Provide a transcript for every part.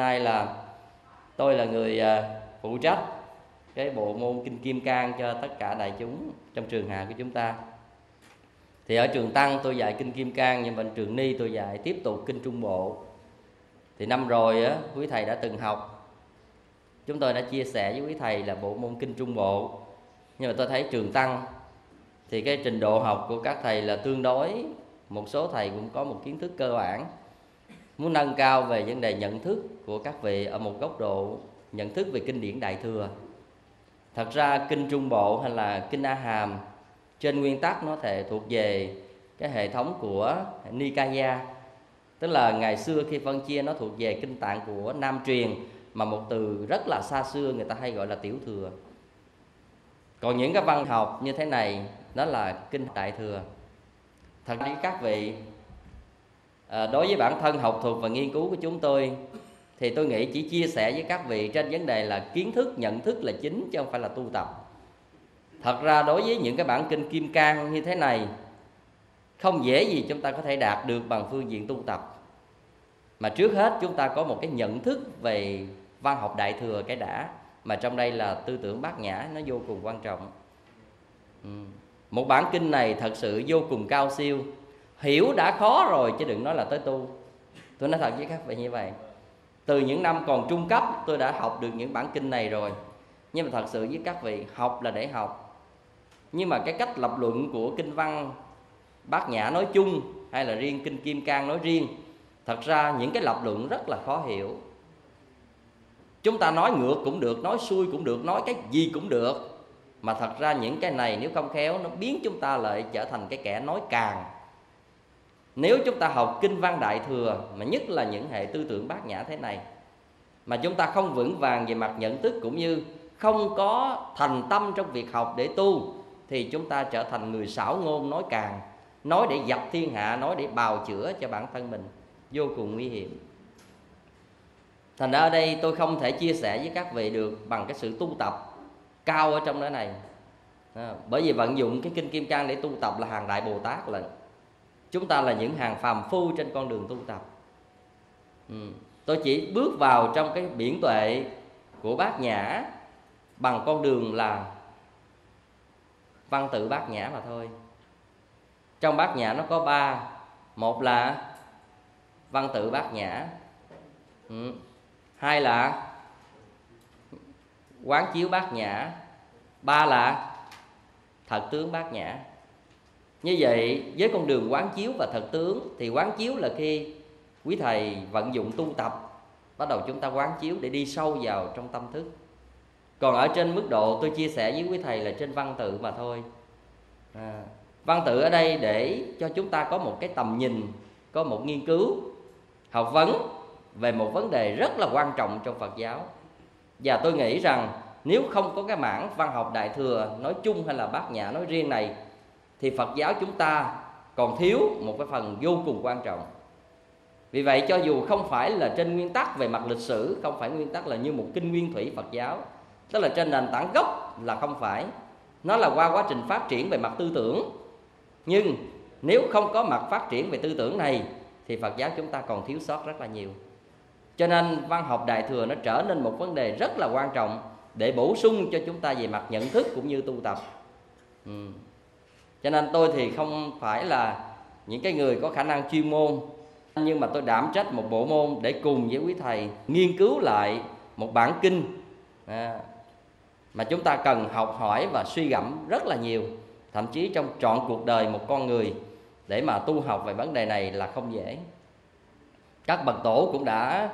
nay là tôi là người à, phụ trách cái bộ môn kinh kim cang cho tất cả đại chúng trong trường hạ của chúng ta. Thì ở trường tăng tôi dạy kinh kim cang, nhưng mà trường ni tôi dạy tiếp tục kinh trung bộ. Thì năm rồi á, quý thầy đã từng học. Chúng tôi đã chia sẻ với quý thầy là bộ môn kinh trung bộ. Nhưng mà tôi thấy trường tăng thì cái trình độ học của các thầy là tương đối. Một số thầy cũng có một kiến thức cơ bản muốn nâng cao về vấn đề nhận thức của các vị ở một góc độ nhận thức về kinh điển đại thừa. Thật ra kinh trung bộ hay là kinh a hàm, trên nguyên tắc nó thể thuộc về cái hệ thống của nikaya. Tức là ngày xưa khi phân chia nó thuộc về kinh tạng của nam truyền, mà một từ rất là xa xưa người ta hay gọi là tiểu thừa. Còn những cái văn học như thế này, nó là kinh đại thừa. Thật ra các vị à, đối với bản thân học thuật và nghiên cứu của chúng tôi thì tôi nghĩ chỉ chia sẻ với các vị trên vấn đề là kiến thức nhận thức là chính chứ không phải là tu tập. Thật ra đối với những cái bản kinh kim cang như thế này không dễ gì chúng ta có thể đạt được bằng phương diện tu tập. Mà trước hết chúng ta có một cái nhận thức về văn học đại thừa cái đã mà trong đây là tư tưởng bát nhã nó vô cùng quan trọng. Ừ. Một bản kinh này thật sự vô cùng cao siêu hiểu đã khó rồi, chứ đừng nói là tới tu. Tôi nói thật với các vị như vậy, từ những năm còn trung cấp, tôi đã học được những bản kinh này rồi. Nhưng mà thật sự với các vị, học là để học. Nhưng mà cái cách lập luận của kinh văn, bát nhã nói chung hay là riêng kinh kim cang nói riêng, thật ra những cái lập luận rất là khó hiểu. Chúng ta nói ngược cũng được, nói xuôi cũng được, nói cái gì cũng được. Mà thật ra những cái này nếu không khéo, nó biến chúng ta lại trở thành cái kẻ nói càng nếu chúng ta học kinh văn đại thừa mà nhất là những hệ tư tưởng bát nhã thế này mà chúng ta không vững vàng về mặt nhận thức cũng như không có thành tâm trong việc học để tu thì chúng ta trở thành người xảo ngôn nói càng nói để dập thiên hạ nói để bào chữa cho bản thân mình. Vô cùng nguy hiểm. Thành ra ở đây tôi không thể chia sẻ với các vị được bằng cái sự tu tập cao ở trong đó này. À, bởi vì vận dụng cái kinh kim cang để tu tập là hàng đại bồ tát là chúng ta là những hàng phàm phu trên con đường tu tập ừ. tôi chỉ bước vào trong cái biển tuệ của bát nhã bằng con đường là văn tự bát nhã mà thôi trong bát nhã nó có ba, một là văn tự bát nhã ừ. hai là quán chiếu bát nhã, ba là thật tướng bát nhã như vậy với con đường quán chiếu và thật tướng thì quán chiếu là khi quý thầy vận dụng tu tập bắt đầu chúng ta quán chiếu để đi sâu vào trong tâm thức. Còn ở trên mức độ tôi chia sẻ với quý thầy là trên văn tự mà thôi. À, văn tự ở đây để cho chúng ta có một cái tầm nhìn có một nghiên cứu học vấn về một vấn đề rất là quan trọng trong phật giáo. Và tôi nghĩ rằng nếu không có cái mảng văn học đại thừa nói chung hay là bát nhã nói riêng này thì phật giáo chúng ta còn thiếu một cái phần vô cùng quan trọng. Vì vậy, cho dù không phải là trên nguyên tắc về mặt lịch sử, không phải nguyên tắc là như một kinh nguyên thủy phật giáo, tức là trên nền tảng gốc là không phải. Nó là qua quá trình phát triển về mặt tư tưởng. Nhưng nếu không có mặt phát triển về tư tưởng này, thì phật giáo chúng ta còn thiếu sót rất là nhiều. Cho nên văn học đại thừa nó trở nên một vấn đề rất là quan trọng để bổ sung cho chúng ta về mặt nhận thức cũng như tu tập. Ừ cho nên tôi thì không phải là những cái người có khả năng chuyên môn nhưng mà tôi đảm trách một bộ môn để cùng với quý thầy nghiên cứu lại một bản kinh à, mà chúng ta cần học hỏi và suy gẫm rất là nhiều. Thậm chí trong trọn cuộc đời một con người để mà tu học về vấn đề này là không dễ. Các bậc tổ cũng đã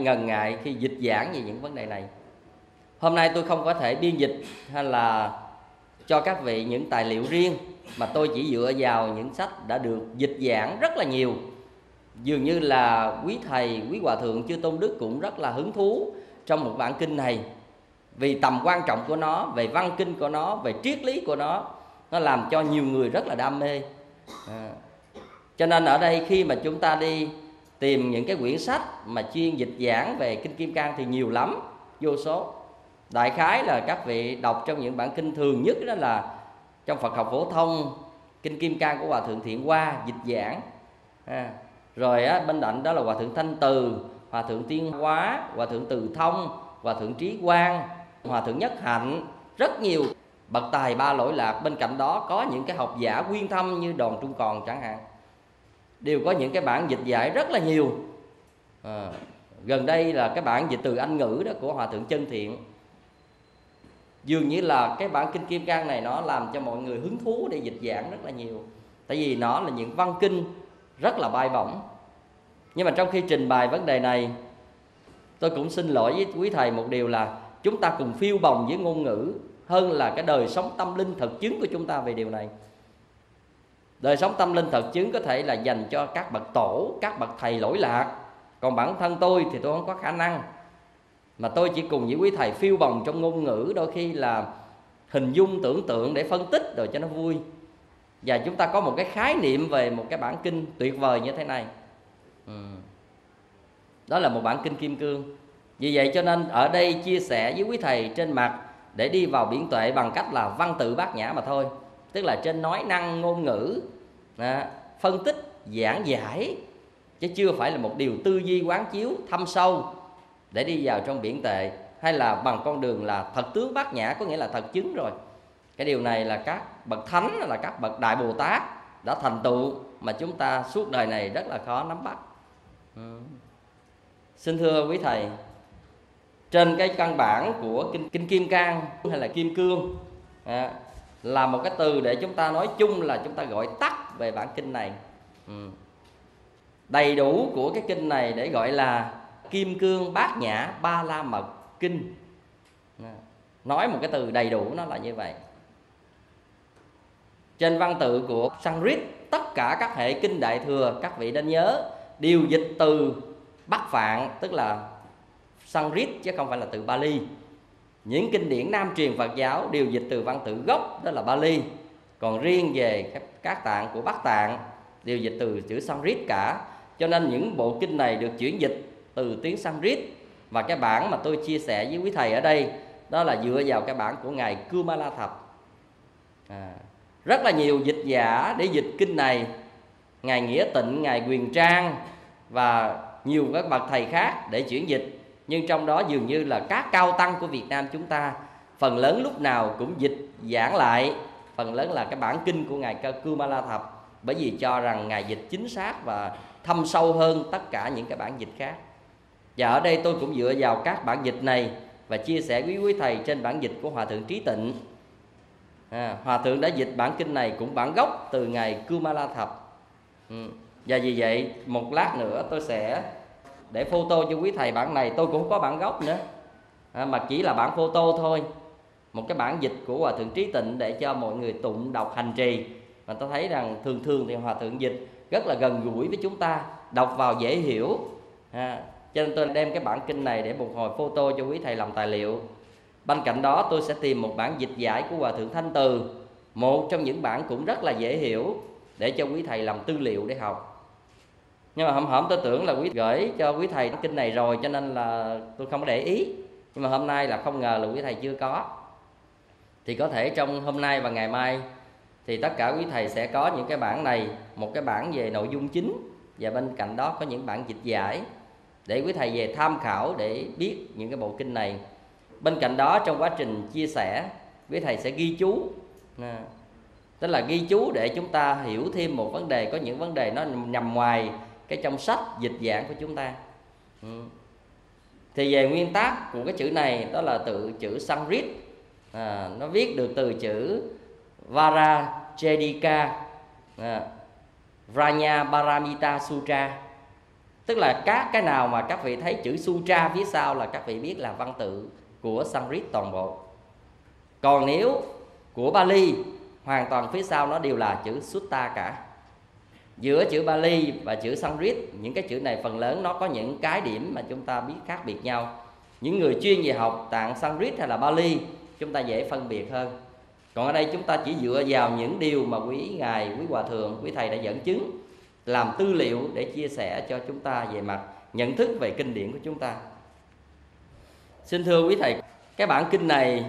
ngần ngại khi dịch giảng về những vấn đề này. Hôm nay tôi không có thể biên dịch hay là cho các vị những tài liệu riêng mà tôi chỉ dựa vào những sách đã được dịch giảng rất là nhiều. Dường như là quý thầy, quý hòa thượng chư tôn đức cũng rất là hứng thú trong một bản kinh này. Vì tầm quan trọng của nó, về văn kinh của nó, về triết lý của nó nó làm cho nhiều người rất là đam mê. À. cho nên ở đây khi mà chúng ta đi tìm những cái quyển sách mà chuyên dịch giảng về kinh kim cang thì nhiều lắm, vô số đại khái là các vị đọc trong những bản kinh thường nhất đó là trong Phật học phổ thông kinh kim cang của hòa thượng thiện hoa dịch giảng. À, rồi á, bên cạnh đó là hòa thượng thanh từ hòa thượng tiên hóa hòa thượng từ thông hòa thượng trí quang hòa thượng nhất hạnh rất nhiều. Bậc tài ba lỗi lạc bên cạnh đó có những cái học giả quyên thâm như đoàn trung còn chẳng hạn. Đều có những cái bản dịch giải rất là nhiều. À, gần đây là cái bản dịch từ anh ngữ đó của hòa thượng chân thiện dường như là cái bản kinh kim cang này nó làm cho mọi người hứng thú để dịch giảng rất là nhiều. Tại vì nó là những văn kinh rất là bay bổng. Nhưng mà trong khi trình bày vấn đề này, tôi cũng xin lỗi với quý thầy một điều là chúng ta cùng phiêu bồng với ngôn ngữ hơn là cái đời sống tâm linh thật chứng của chúng ta về điều này. Đời sống tâm linh thật chứng có thể là dành cho các bậc tổ, các bậc thầy lỗi lạc. Còn bản thân tôi thì tôi không có khả năng mà tôi chỉ cùng với quý thầy phiêu bồng trong ngôn ngữ đôi khi là hình dung tưởng tượng để phân tích rồi cho nó vui. Và chúng ta có một cái khái niệm về một cái bản kinh tuyệt vời như thế này. Ừ. đó là một bản kinh kim cương. Vì vậy cho nên ở đây chia sẻ với quý thầy trên mặt để đi vào biển tuệ bằng cách là văn tự bát nhã mà thôi. Tức là trên nói năng ngôn ngữ à, phân tích giảng giải. Chứ chưa phải là một điều tư duy quán chiếu thâm sâu để đi vào trong biển tệ hay là bằng con đường là thật tướng bát nhã có nghĩa là thật chứng rồi cái điều này là các bậc thánh là các bậc đại bồ tát đã thành tựu mà chúng ta suốt đời này rất là khó nắm bắt ừ. xin thưa quý thầy trên cái căn bản của kinh, kinh kim cang hay là kim cương à, là một cái từ để chúng ta nói chung là chúng ta gọi tắt về bản kinh này ừ. đầy đủ của cái kinh này để gọi là kim cương bát nhã ba la mật kinh. Nói một cái từ đầy đủ nó là như vậy. Trên văn tự của Sanskrit, tất cả các hệ kinh đại thừa, các vị nên nhớ đều dịch từ Bắc Phạn tức là Sanskrit chứ không phải là từ Bali. Những kinh điển nam truyền Phật giáo đều dịch từ văn tự gốc, đó là Bali. Còn riêng về các tạng của Bắc Tạng đều dịch từ chữ Sanskrit cả. Cho nên những bộ kinh này được chuyển dịch từ tiếng Sanskrit và cái bản mà tôi chia sẻ với quý thầy ở đây đó là dựa vào cái bản của ngài Kumala Thập à, rất là nhiều dịch giả để dịch kinh này ngài Nghĩa Tịnh ngài Quyền Trang và nhiều các bậc thầy khác để chuyển dịch. Nhưng trong đó dường như là các cao tăng của Việt Nam chúng ta phần lớn lúc nào cũng dịch giảng lại phần lớn là cái bản kinh của ngài Kumala Thập bởi vì cho rằng ngài dịch chính xác và thâm sâu hơn tất cả những cái bản dịch khác và ở đây tôi cũng dựa vào các bản dịch này và chia sẻ với quý thầy trên bản dịch của hòa thượng trí tịnh. À, hòa thượng đã dịch bản kinh này cũng bản gốc từ ngày Kumala Thập. Ừ. và vì vậy một lát nữa tôi sẽ để photo cho quý thầy bản này. Tôi cũng có bản gốc nữa. À, mà chỉ là bản photo thôi. Một cái bản dịch của hòa thượng trí tịnh để cho mọi người tụng đọc hành trì. Mà tôi thấy rằng thường thường thì hòa thượng dịch rất là gần gũi với chúng ta đọc vào dễ hiểu. À, cho nên tôi đem cái bản kinh này để một hồi photo cho quý thầy làm tài liệu. Bên cạnh đó, tôi sẽ tìm một bản dịch giải của hòa thượng thanh từ, một trong những bản cũng rất là dễ hiểu, để cho quý thầy làm tư liệu để học. Nhưng mà hôm hổm tôi tưởng là quý, gửi cho quý thầy kinh này rồi, cho nên là tôi không có để ý. Nhưng mà hôm nay là không ngờ là quý thầy chưa có. Thì có thể trong hôm nay và ngày mai, thì tất cả quý thầy sẽ có những cái bản này, một cái bản về nội dung chính, và bên cạnh đó có những bản dịch giải để quý thầy về tham khảo để biết những cái bộ kinh này. Bên cạnh đó trong quá trình chia sẻ quý thầy sẽ ghi chú. À, tức là ghi chú để chúng ta hiểu thêm một vấn đề có những vấn đề nó nằm ngoài cái trong sách dịch giảng của chúng ta. Ừ. thì về nguyên tắc của cái chữ này đó là từ chữ Sanskrit. À, nó viết được từ chữ Vara Jedika à, Vranya Paramita Sutra tức là các cái nào mà các vị thấy chữ sutra phía sau là các vị biết là văn tự của Sanskrit toàn bộ. Còn nếu của Bali, hoàn toàn phía sau nó đều là chữ sutta cả. Giữa chữ Bali và chữ Sanskrit những cái chữ này phần lớn nó có những cái điểm mà chúng ta biết khác biệt nhau. Những người chuyên về học tạng Sanskrit hay là Bali, chúng ta dễ phân biệt hơn. Còn ở đây chúng ta chỉ dựa vào những điều mà quý ngài, quý hòa thượng, quý thầy đã dẫn chứng làm tư liệu để chia sẻ cho chúng ta về mặt nhận thức về kinh điển của chúng ta. Xin thưa quý thầy cái bản kinh này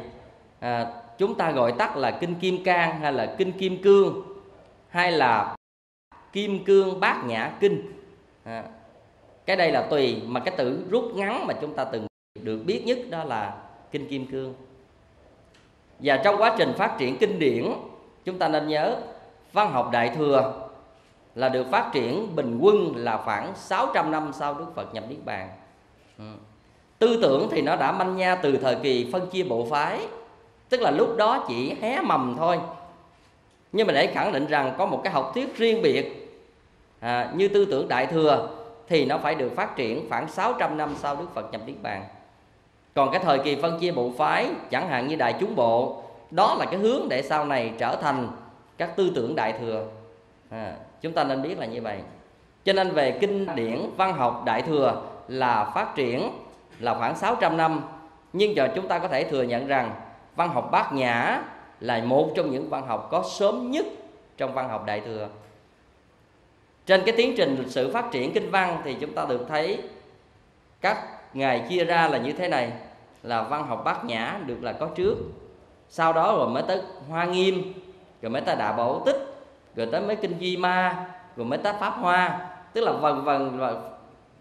à, chúng ta gọi tắt là kinh kim cang hay là kinh kim cương hay là kim cương bát nhã kinh. À, cái đây là tùy mà cái tử rút ngắn mà chúng ta từng được biết nhất đó là kinh kim cương. Và trong quá trình phát triển kinh điển chúng ta nên nhớ văn học đại thừa là được phát triển bình quân là khoảng 600 năm sau Đức Phật nhập Niết Bàn. Ừ. Tư tưởng thì nó đã manh nha từ thời kỳ phân chia bộ phái, tức là lúc đó chỉ hé mầm thôi. Nhưng mà để khẳng định rằng có một cái học thuyết riêng biệt à, như tư tưởng đại thừa thì nó phải được phát triển khoảng 600 năm sau Đức Phật nhập Niết Bàn. Còn cái thời kỳ phân chia bộ phái chẳng hạn như đại chúng bộ đó là cái hướng để sau này trở thành các tư tưởng đại thừa à, chúng ta nên biết là như vậy. Cho nên về kinh điển văn học đại thừa là phát triển là khoảng 600 năm. Nhưng giờ chúng ta có thể thừa nhận rằng văn học bát nhã là một trong những văn học có sớm nhất trong văn học đại thừa. Trên cái tiến trình lịch sử phát triển kinh văn thì chúng ta được thấy các ngày chia ra là như thế này. Là văn học bát nhã được là có trước, sau đó rồi mới tới hoa nghiêm, rồi mới tới đại bảo tích rồi tới mấy kinh di ma, rồi mới tới pháp hoa tức là vần vần và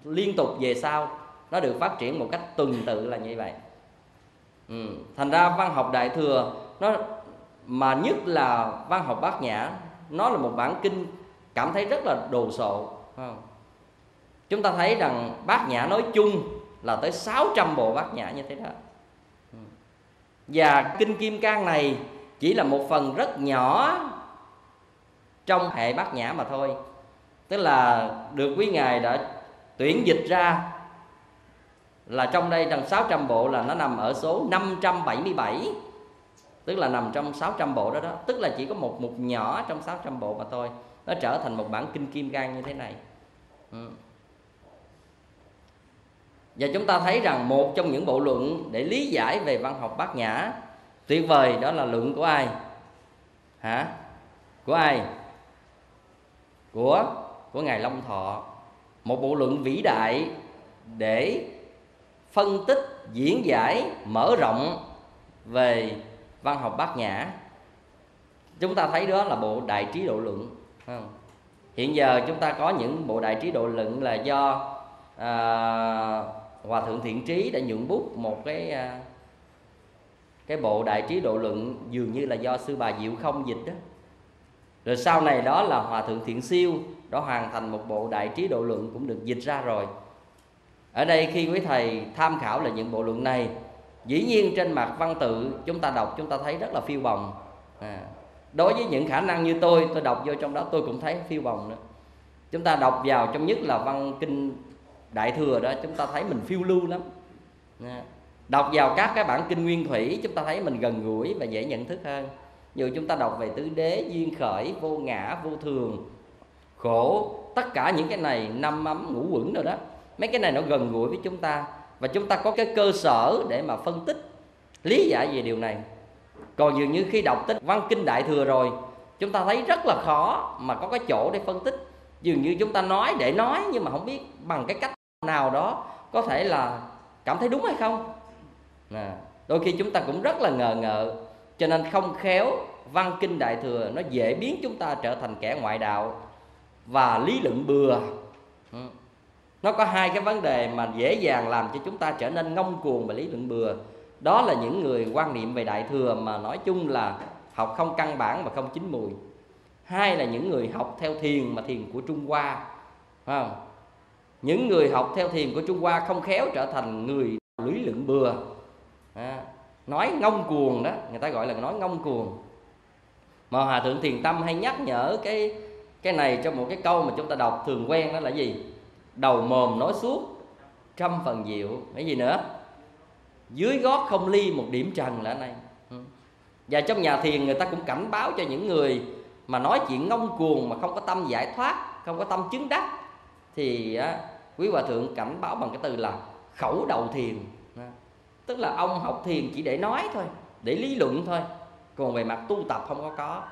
liên tục về sau, nó được phát triển một cách tuần tự là như vậy ừ. thành ra văn học đại thừa, nó, mà nhất là văn học bát nhã, nó là một bản kinh cảm thấy rất là đồ sộ không? chúng ta thấy rằng bát nhã nói chung là tới 600 bộ bát nhã như thế đó ừ. và kinh kim cang này chỉ là một phần rất nhỏ trong hệ bát nhã mà thôi. Tức là được quý ngài đã tuyển dịch ra là trong đây trong 600 bộ là nó nằm ở số 577 tức là nằm trong 600 bộ đó đó. Tức là chỉ có một mục nhỏ trong 600 bộ mà thôi. Nó trở thành một bản kinh kim cang như thế này. Ừ. và chúng ta thấy rằng một trong những bộ luận để lý giải về văn học bát nhã tuyệt vời đó là luận của ai? Hả? Của ai? Của của ngài Long Thọ. Một bộ luận vĩ đại để phân tích diễn giải mở rộng về văn học bát nhã. Chúng ta thấy đó là bộ đại trí độ luận không? hiện giờ chúng ta có những bộ đại trí độ luận là do à, hòa thượng thiện trí đã nhuận bút một cái à, cái bộ đại trí độ luận dường như là do sư bà diệu không dịch đó rồi sau này đó là hòa thượng thiện siêu đó hoàn thành một bộ đại trí độ luận cũng được dịch ra rồi. Ở đây khi quý thầy tham khảo là những bộ luận này dĩ nhiên trên mặt văn tự chúng ta đọc chúng ta thấy rất là phiêu bồng. À, đối với những khả năng như tôi tôi đọc vô trong đó tôi cũng thấy phiêu bồng nữa. Chúng ta đọc vào trong nhất là văn kinh đại thừa đó chúng ta thấy mình phiêu lưu lắm. À, đọc vào các cái bản kinh nguyên thủy chúng ta thấy mình gần gũi và dễ nhận thức hơn dù chúng ta đọc về tứ đế duyên khởi vô ngã vô thường khổ tất cả những cái này năm ấm ngũ quẩn rồi đó. Mấy cái này nó gần gũi với chúng ta và chúng ta có cái cơ sở để mà phân tích lý giải về điều này. Còn dường như khi đọc tích văn kinh đại thừa rồi chúng ta thấy rất là khó mà có cái chỗ để phân tích. Dường như chúng ta nói để nói nhưng mà không biết bằng cái cách nào đó có thể là cảm thấy đúng hay không. À, đôi khi chúng ta cũng rất là ngờ ngợ cho nên không khéo văn kinh đại thừa nó dễ biến chúng ta trở thành kẻ ngoại đạo và lý luận bừa. Ừ. Nó có hai cái vấn đề mà dễ dàng làm cho chúng ta trở nên ngông cuồng và lý luận bừa. Đó là những người quan niệm về đại thừa mà nói chung là học không căn bản và không chín mùi. Hai là những người học theo thiền mà thiền của trung hoa phải không? Những người học theo thiền của trung hoa không khéo trở thành người lý luận bừa. À, nói ngông cuồng đó người ta gọi là nói ngông cuồng. Mà hòa thượng thiền tâm hay nhắc nhở cái cái này trong một cái câu mà chúng ta đọc thường quen đó là gì? Đầu mồm nói suốt trăm phần diệu. Cái gì nữa? Dưới gót không ly một điểm trần là này ừ. và trong nhà thiền người ta cũng cảnh báo cho những người mà nói chuyện ngông cuồng mà không có tâm giải thoát không có tâm chứng đắc thì á, quý hòa thượng cảnh báo bằng cái từ là khẩu đầu thiền tức là ông học thiền chỉ để nói thôi, để lý luận thôi. Còn về mặt tu tập không có có.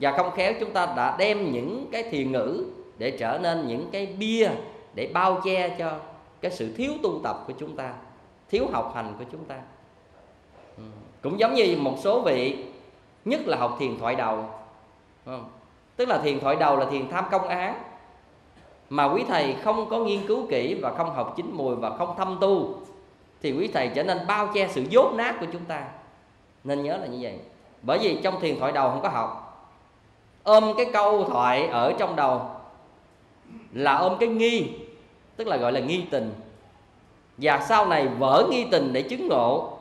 Và không khéo chúng ta đã đem những cái thiền ngữ để trở nên những cái bia để bao che cho cái sự thiếu tu tập của chúng ta, thiếu học hành của chúng ta. Ừ, cũng giống như một số vị, nhất là học thiền thoại đầu không? tức là thiền thoại đầu là thiền tham công án, mà quý thầy không có nghiên cứu kỹ và không học chính mùi và không thâm tu thì quý thầy trở nên bao che sự dốt nát của chúng ta. Nên nhớ là như vậy. Bởi vì trong thiền thoại đầu không có học. Ôm cái câu thoại ở trong đầu là ôm cái nghi, tức là gọi là nghi tình. Và sau này vỡ nghi tình để chứng ngộ.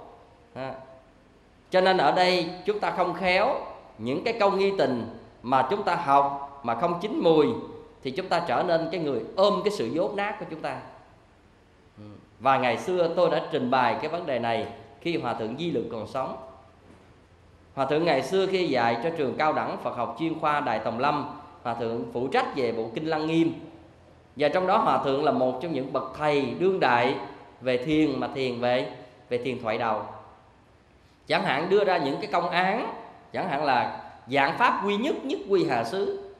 À. cho nên ở đây chúng ta không khéo những cái câu nghi tình mà chúng ta học mà không chín mùi thì chúng ta trở nên cái người ôm cái sự dốt nát của chúng ta và ngày xưa tôi đã trình bày cái vấn đề này khi hòa thượng di lực còn sống. Hòa thượng ngày xưa khi dạy cho trường cao đẳng phật học chuyên khoa đại tòng lâm, hòa thượng phụ trách về bộ kinh lăng nghiêm. Và trong đó hòa thượng là một trong những bậc thầy đương đại về thiền mà thiền về về thiền thoại đầu. Chẳng hạn đưa ra những cái công án, chẳng hạn là dạng pháp quy nhất nhất quy hà xứ.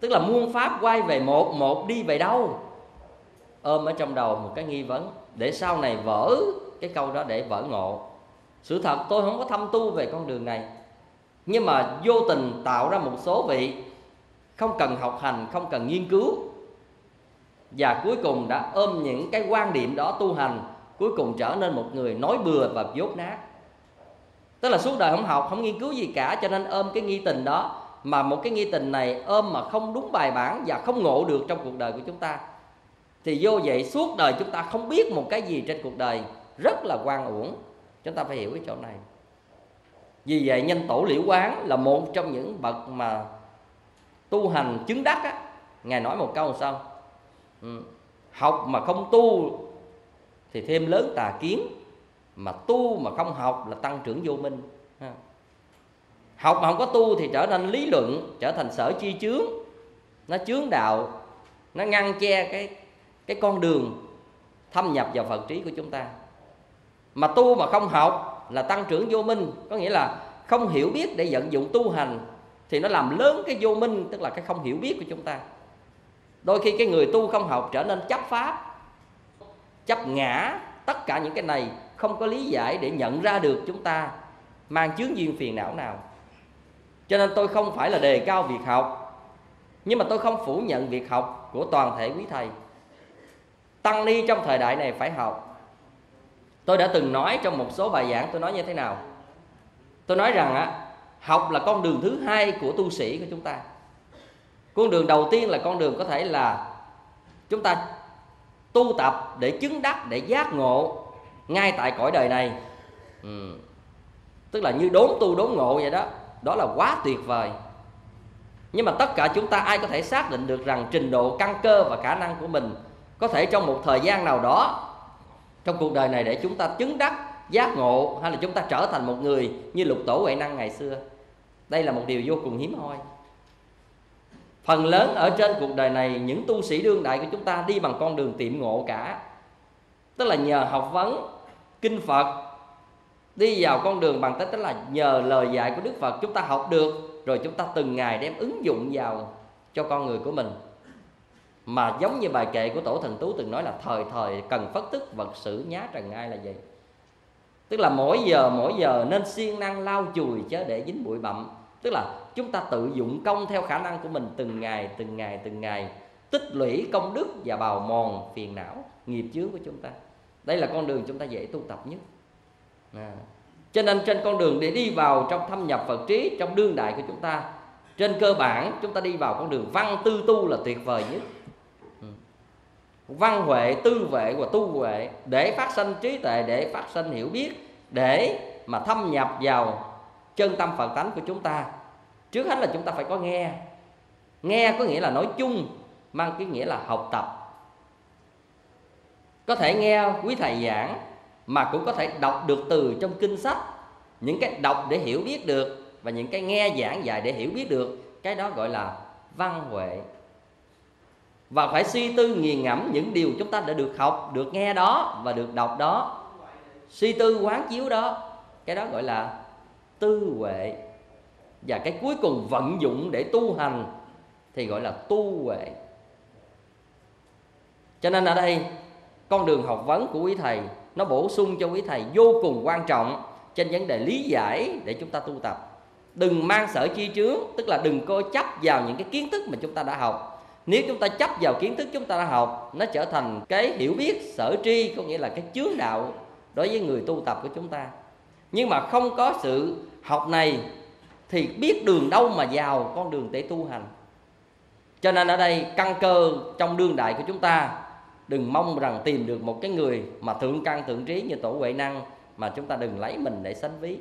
Tức là muôn pháp quay về một một đi về đâu ôm ở trong đầu một cái nghi vấn, để sau này vỡ cái câu đó để vỡ ngộ. Sự thật, tôi không có thâm tu về con đường này. Nhưng mà vô tình tạo ra một số vị không cần học hành, không cần nghiên cứu. Và cuối cùng đã ôm những cái quan điểm đó tu hành, cuối cùng trở nên một người nói bừa và dốt nát. Tức là suốt đời không học, không nghiên cứu gì cả, cho nên ôm cái nghi tình đó. Mà một cái nghi tình này ôm mà không đúng bài bản và không ngộ được trong cuộc đời của chúng ta thì vô vậy suốt đời chúng ta không biết một cái gì trên cuộc đời rất là quan uổng. Chúng ta phải hiểu cái chỗ này. Vì vậy nhân tổ liễu quán là một trong những bậc mà tu hành chứng đắc á. Ngài nói một câu sao? Ừ. học mà không tu thì thêm lớn tà kiến, mà tu mà không học là tăng trưởng vô minh. Ha. học mà không có tu thì trở nên lý luận, trở thành sở chi chướng. Nó chướng đạo, nó ngăn che cái cái con đường thâm nhập vào phật trí của chúng ta. Mà tu mà không học là tăng trưởng vô minh. Có nghĩa là không hiểu biết để vận dụng tu hành thì nó làm lớn cái vô minh, tức là cái không hiểu biết của chúng ta. Đôi khi cái người tu không học trở nên chấp pháp, chấp ngã tất cả những cái này, không có lý giải để nhận ra được chúng ta mang chướng duyên phiền não nào. Cho nên tôi không phải là đề cao việc học, nhưng mà tôi không phủ nhận việc học của toàn thể quý thầy tăng ni trong thời đại này phải học. Tôi đã từng nói trong một số bài giảng tôi nói như thế nào. Tôi nói rằng á, học là con đường thứ hai của tu sĩ của chúng ta. Con đường đầu tiên là con đường có thể là chúng ta tu tập để chứng đắc, để giác ngộ ngay tại cõi đời này. Ừ. tức là như đốn tu đốn ngộ vậy đó. Đó là quá tuyệt vời. Nhưng mà tất cả chúng ta ai có thể xác định được rằng trình độ, căn cơ và khả năng của mình có thể trong một thời gian nào đó, trong cuộc đời này để chúng ta chứng đắc giác ngộ, hay là chúng ta trở thành một người như lục tổ huệ năng ngày xưa, đây là một điều vô cùng hiếm hoi. Phần lớn ở trên cuộc đời này, những tu sĩ đương đại của chúng ta đi bằng con đường tiệm ngộ cả. Tức là nhờ học vấn, kinh phật, đi vào con đường bằng cách, tức là nhờ lời dạy của đức phật, chúng ta học được, rồi chúng ta từng ngày đem ứng dụng vào cho con người của mình mà giống như bài kệ của tổ thần tú từng nói là thời thời cần phất tức vật sự nhá trần ai là vậy. Tức là mỗi giờ mỗi giờ nên siêng năng lau chùi chớ để dính bụi bặm. Tức là chúng ta tự dụng công theo khả năng của mình từng ngày từng ngày từng ngày. Tích lũy công đức và bào mòn phiền não, nghiệp chướng của chúng ta. Đây là con đường chúng ta dễ tu tập nhất. À. cho nên trên con đường để đi vào trong thâm nhập phật trí, trong đương đại của chúng ta, trên cơ bản chúng ta đi vào con đường văn tư tu là tuyệt vời nhất văn huệ, tư vệ và tu huệ để phát sinh trí tuệ, để phát sinh hiểu biết, để mà thâm nhập vào chân tâm phật tánh của chúng ta. Trước hết là chúng ta phải có nghe. Nghe có nghĩa là nói chung, mang cái nghĩa là học tập. Có thể nghe quý thầy giảng mà cũng có thể đọc được từ trong kinh sách, những cái đọc để hiểu biết được và những cái nghe giảng dạy để hiểu biết được. Cái đó gọi là văn huệ và phải suy tư nghiền ngẫm những điều chúng ta đã được học, được nghe đó và được đọc đó. Suy tư quán chiếu đó. Cái đó gọi là tư huệ. Và cái cuối cùng vận dụng để tu hành thì gọi là tu huệ. Cho nên ở đây, con đường học vấn của quý thầy, nó bổ sung cho quý thầy vô cùng quan trọng trên vấn đề lý giải để chúng ta tu tập. Đừng mang sở chi chướng, tức là đừng coi chấp vào những cái kiến thức mà chúng ta đã học nếu chúng ta chấp vào kiến thức chúng ta đã học, nó trở thành cái hiểu biết, sở tri, có nghĩa là cái chướng đạo đối với người tu tập của chúng ta. Nhưng mà không có sự học này thì biết đường đâu mà vào con đường để tu hành. Cho nên ở đây, căn cơ trong đương đại của chúng ta, đừng mong rằng tìm được một cái người mà thượng căn, thượng trí như tổ huệ năng mà chúng ta đừng lấy mình để sánh ví.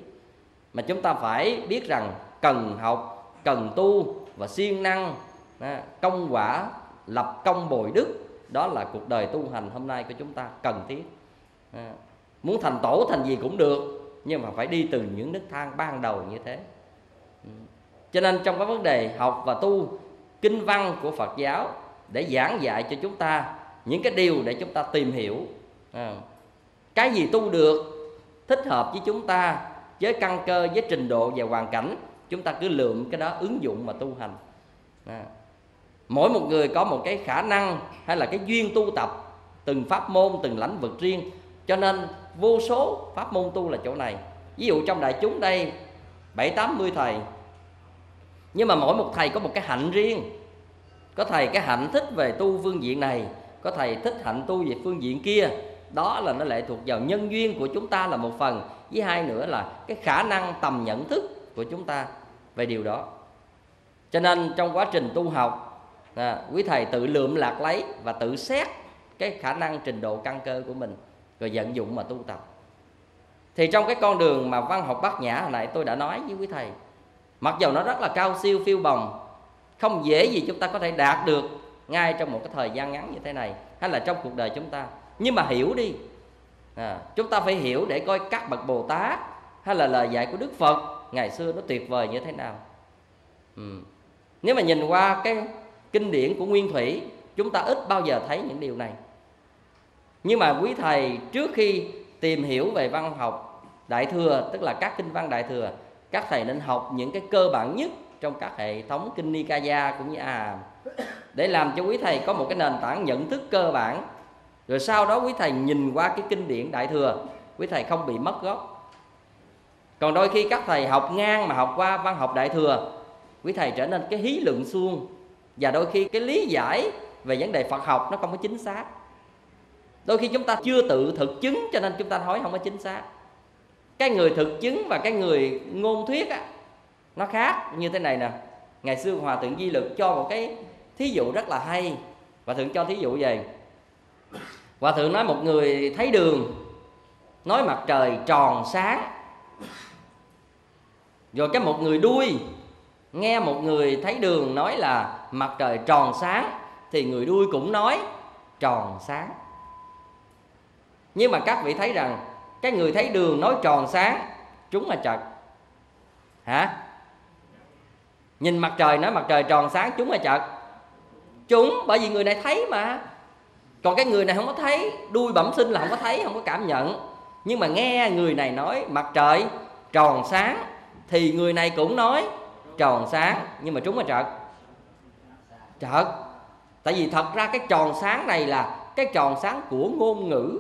Mà chúng ta phải biết rằng cần học, cần tu và siêng năng công quả lập công bồi đức, đó là cuộc đời tu hành hôm nay của chúng ta cần thiết. Muốn thành tổ thành gì cũng được, nhưng mà phải đi từ những nấc thang ban đầu như thế. Ừ. Cho nên trong các vấn đề học và tu, kinh văn của Phật giáo để giảng dạy cho chúng ta, những cái điều để chúng ta tìm hiểu. Cái gì tu được, thích hợp với chúng ta, với căn cơ, với trình độ và hoàn cảnh, chúng ta cứ lượm cái đó ứng dụng mà tu hành mỗi một người có một cái khả năng hay là cái duyên tu tập từng pháp môn, từng lãnh vực riêng. Cho nên vô số pháp môn tu là chỗ này. Ví dụ trong đại chúng đây, bảy tám mươi thầy. Nhưng mà mỗi một thầy có một cái hạnh riêng. Có thầy cái hạnh thích về tu phương diện này, có thầy thích hạnh tu về phương diện kia. Đó là nó lệ thuộc vào nhân duyên của chúng ta là một phần. Với hai nữa là cái khả năng tầm nhận thức của chúng ta về điều đó. Cho nên trong quá trình tu học à, quý thầy tự lượm lạc lấy và tự xét cái khả năng trình độ căn cơ của mình rồi vận dụng mà tu tập. Thì trong cái con đường mà văn học bát nhã hồi nãy tôi đã nói với quý thầy mặc dầu nó rất là cao siêu phiêu bồng không dễ gì chúng ta có thể đạt được ngay trong một cái thời gian ngắn như thế này hay là trong cuộc đời chúng ta. Nhưng mà hiểu đi. À, chúng ta phải hiểu để coi các bậc bồ tát hay là lời dạy của đức phật ngày xưa nó tuyệt vời như thế nào. Ừ. nếu mà nhìn qua cái kinh điển của nguyên thủy, chúng ta ít bao giờ thấy những điều này. Nhưng mà quý thầy, trước khi tìm hiểu về văn học đại thừa, tức là các kinh văn đại thừa, các thầy nên học những cái cơ bản nhất trong các hệ thống kinh Nikaya cũng như à để làm cho quý thầy có một cái nền tảng nhận thức cơ bản. Rồi sau đó quý thầy nhìn qua cái kinh điển đại thừa, quý thầy không bị mất gốc. Còn đôi khi các thầy học ngang mà học qua văn học đại thừa, quý thầy trở nên cái hí lượng suông và đôi khi cái lý giải về vấn đề Phật học nó không có chính xác. Đôi khi chúng ta chưa tự thực chứng cho nên chúng ta nói không có chính xác. Cái người thực chứng và cái người ngôn thuyết á, nó khác như thế này nè. Ngày xưa hòa thượng di lực cho một cái thí dụ rất là hay. Và thượng cho thí dụ về, hòa thượng nói một người thấy đường nói mặt trời tròn sáng. Rồi cái một người đuôi nghe một người thấy đường nói là mặt trời tròn sáng thì người đuôi cũng nói tròn sáng. Nhưng mà các vị thấy rằng cái người thấy đường nói tròn sáng, chúng là trật hả? Nhìn mặt trời nói mặt trời tròn sáng, chúng là trật chúng, bởi vì người này thấy mà. Còn cái người này không có thấy, đuôi bẩm sinh là không có thấy, không có cảm nhận. Nhưng mà nghe người này nói mặt trời tròn sáng thì người này cũng nói tròn sáng, nhưng mà chúng là trật chợt. Tại vì thật ra cái tròn sáng này là cái tròn sáng của ngôn ngữ,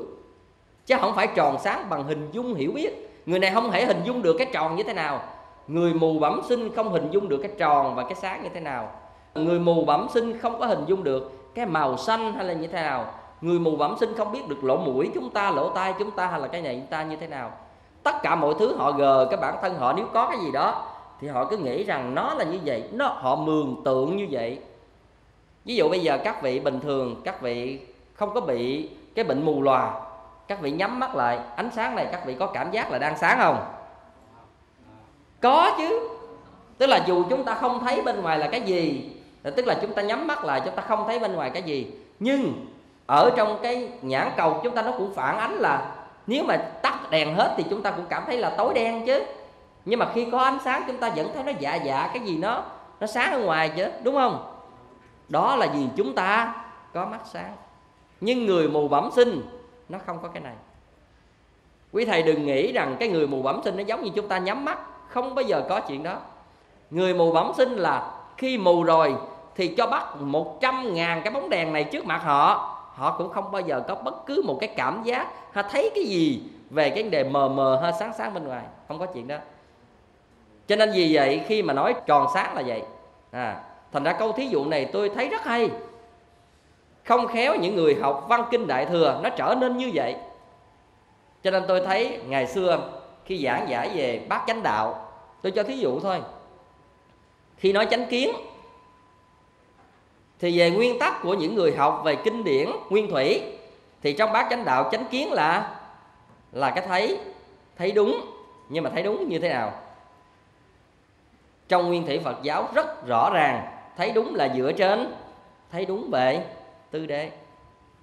chứ không phải tròn sáng bằng hình dung hiểu biết. Người này không thể hình dung được cái tròn như thế nào. Người mù bẩm sinh không hình dung được cái tròn và cái sáng như thế nào. Người mù bẩm sinh không có hình dung được cái màu xanh hay là như thế nào. Người mù bẩm sinh không biết được lỗ mũi chúng ta, lỗ tai chúng ta hay là cái này chúng ta như thế nào. Tất cả mọi thứ họ gờ, cái bản thân họ, nếu có cái gì đó, thì họ cứ nghĩ rằng nó là như vậy, nó họ mường tượng như vậy ví dụ bây giờ các vị bình thường, các vị không có bị cái bệnh mù lòa các vị nhắm mắt lại, ánh sáng này các vị có cảm giác là đang sáng không? Có chứ. Tức là dù chúng ta không thấy bên ngoài là cái gì, tức là chúng ta nhắm mắt lại, chúng ta không thấy bên ngoài cái gì. Nhưng ở trong cái nhãn cầu chúng ta nó cũng phản ánh là nếu mà tắt đèn hết thì chúng ta cũng cảm thấy là tối đen chứ. Nhưng mà khi có ánh sáng chúng ta vẫn thấy nó dạ dạ cái gì nó nó sáng ở ngoài chứ, đúng không? Đó là vì chúng ta có mắt sáng. Nhưng người mù bẩm sinh nó không có cái này. Quý thầy đừng nghĩ rằng cái người mù bẩm sinh nó giống như chúng ta nhắm mắt. Không bao giờ có chuyện đó. Người mù bẩm sinh là khi mù rồi thì cho bắt một trăm ngàn cái bóng đèn này trước mặt họ. Họ cũng không bao giờ có bất cứ một cái cảm giác hay thấy cái gì về cái vấn đề mờ mờ hay sáng sáng bên ngoài. Không có chuyện đó. Cho nên vì vậy khi mà nói tròn sáng là vậy. À, thành ra câu thí dụ này tôi thấy rất hay. Không khéo những người học văn kinh đại thừa, nó trở nên như vậy. Cho nên tôi thấy ngày xưa khi giảng giải về bát chánh đạo, tôi cho thí dụ thôi. Khi nói chánh kiến, thì về nguyên tắc của những người học về kinh điển, nguyên thủy, thì trong bát chánh đạo chánh kiến là là cái thấy thấy đúng. Nhưng mà thấy đúng như thế nào? Trong nguyên thủy Phật giáo rất rõ ràng thấy đúng là dựa trên. Thấy đúng về tư đế.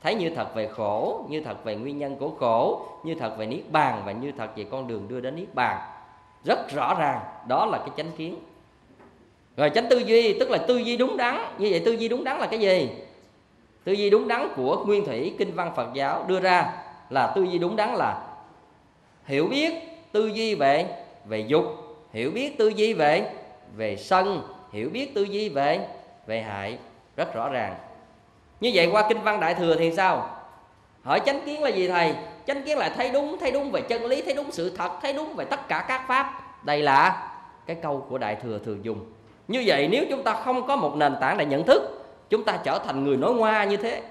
Thấy như thật về khổ, như thật về nguyên nhân của khổ, như thật về niết bàn, và như thật về con đường đưa đến niết bàn. Rất rõ ràng, đó là cái chánh kiến. Rồi chánh tư duy, tức là tư duy đúng đắn. Như vậy tư duy đúng đắn là cái gì? Tư duy đúng đắn của nguyên thủy kinh văn phật giáo đưa ra là tư duy đúng đắn là hiểu biết tư duy về về dục, hiểu biết tư duy về về sân hiểu biết tư duy về về hại, rất rõ ràng. Như vậy qua kinh văn đại thừa thì sao? Hỏi chánh kiến là gì thầy? Chánh kiến là thấy đúng thấy đúng về chân lý, thấy đúng sự thật, thấy đúng về tất cả các pháp. Đây là cái câu của đại thừa thường dùng. Như vậy nếu chúng ta không có một nền tảng để nhận thức, chúng ta trở thành người nói ngoa như thế.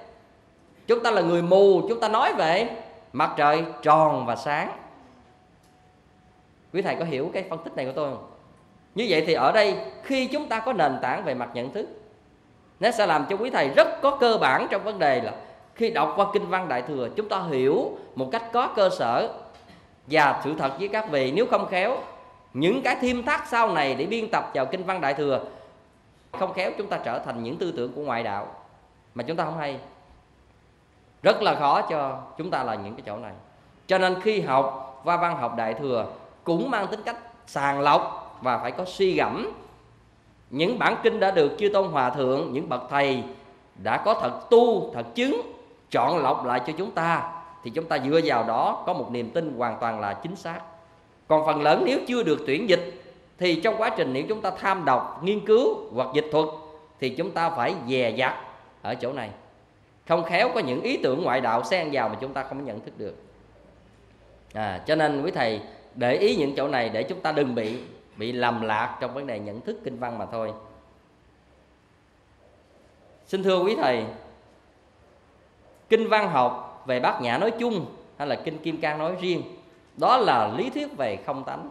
Chúng ta là người mù, chúng ta nói về mặt trời tròn và sáng. Quý thầy có hiểu cái phân tích này của tôi không? Như vậy thì ở đây, khi chúng ta có nền tảng về mặt nhận thức, nó sẽ làm cho quý thầy rất có cơ bản trong vấn đề là khi đọc qua kinh văn đại thừa, chúng ta hiểu một cách có cơ sở và sự thật với các vị. Nếu không khéo, những cái thêm thắt sau này để biên tập vào kinh văn đại thừa, không khéo chúng ta trở thành những tư tưởng của ngoại đạo mà chúng ta không hay. Rất là khó cho chúng ta là những cái chỗ này. Cho nên khi học và văn học đại thừa cũng mang tính cách sàng lọc và phải có suy gẫm. Những bản kinh đã được chư tôn hòa thượng những bậc thầy đã có thật tu thật chứng chọn lọc lại cho chúng ta thì chúng ta dựa vào đó có một niềm tin hoàn toàn là chính xác. Còn phần lớn nếu chưa được tuyển dịch thì trong quá trình nếu chúng ta tham đọc nghiên cứu hoặc dịch thuật thì chúng ta phải dè dặt ở chỗ này. Không khéo có những ý tưởng ngoại đạo xen vào mà chúng ta không nhận thức được. À, cho nên quý thầy để ý những chỗ này để chúng ta đừng bị bị lầm lạc trong vấn đề nhận thức kinh văn mà thôi. Xin thưa quý thầy, kinh văn học về bát nhã nói chung hay là kinh kim cang nói riêng, đó là lý thuyết về không tánh.